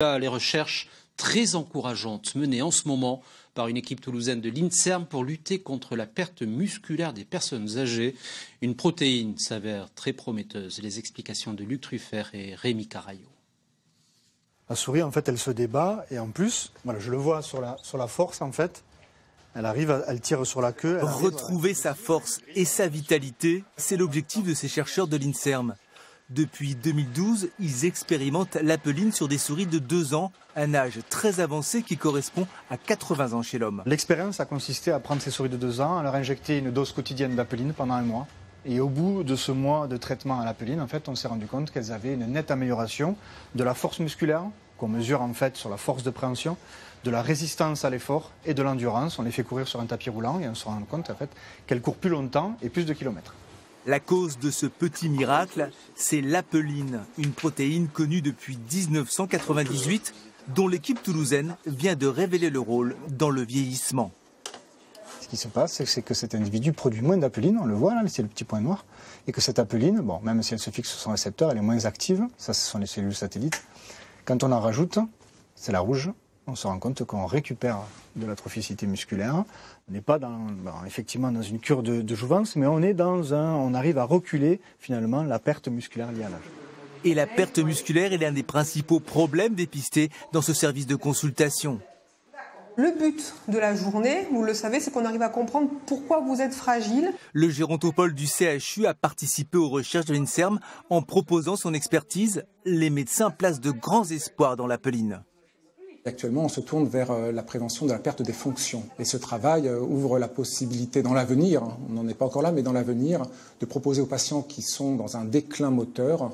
Les recherches très encourageantes menées en ce moment par une équipe toulousaine de l'INSERM pour lutter contre la perte musculaire des personnes âgées. Une protéine s'avère très prometteuse. Les explications de Luc Truffert et Rémi Carayo. La souris, en fait, elle se débat et en plus, voilà, je le vois sur la, sur la force, en fait, elle arrive, elle tire sur la queue. Retrouver sa force et sa vitalité, c'est l'objectif de ces chercheurs de l'INSERM. Depuis 2012, ils expérimentent l'apeline sur des souris de 2 ans, un âge très avancé qui correspond à 80 ans chez l'homme. L'expérience a consisté à prendre ces souris de 2 ans, à leur injecter une dose quotidienne d'apeline pendant un mois. Et au bout de ce mois de traitement à l'apeline, en fait, on s'est rendu compte qu'elles avaient une nette amélioration de la force musculaire, qu'on mesure en fait sur la force de préhension, de la résistance à l'effort et de l'endurance. On les fait courir sur un tapis roulant et on se rend compte en fait qu'elles courent plus longtemps et plus de kilomètres. La cause de ce petit miracle, c'est l'apeline, une protéine connue depuis 1998 dont l'équipe toulousaine vient de révéler le rôle dans le vieillissement. Ce qui se passe, c'est que cet individu produit moins d'apeline, on le voit là, c'est le petit point noir, et que cette apeline, bon, même si elle se fixe sur son récepteur, elle est moins active, ça ce sont les cellules satellites. Quand on en rajoute, c'est la rouge, on se rend compte qu'on récupère de l'atrophicité musculaire. On n'est pas dans, effectivement dans une cure de, jouvence, mais on est dans un, on arrive à reculer finalement la perte musculaire liée à l'âge. Et la perte musculaire est l'un des principaux problèmes dépistés dans ce service de consultation. Le but de la journée, vous le savez, c'est qu'on arrive à comprendre pourquoi vous êtes fragile. Le gérontopole du CHU a participé aux recherches de l'INSERM en proposant son expertise. Les médecins placent de grands espoirs dans la peline. Actuellement, on se tourne vers euh, la prévention de la perte des fonctions. Et ce travail euh, ouvre la possibilité dans l'avenir, on n'en est pas encore là, mais dans l'avenir, de proposer aux patients qui sont dans un déclin moteur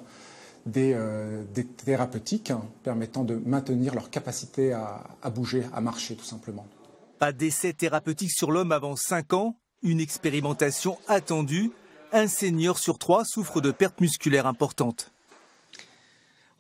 des, euh, thérapeutiques permettant de maintenir leur capacité à, bouger, à marcher tout simplement. Pas d'essai thérapeutique sur l'homme avant 5 ans, une expérimentation attendue. Un senior sur trois souffre de perte musculaire importante.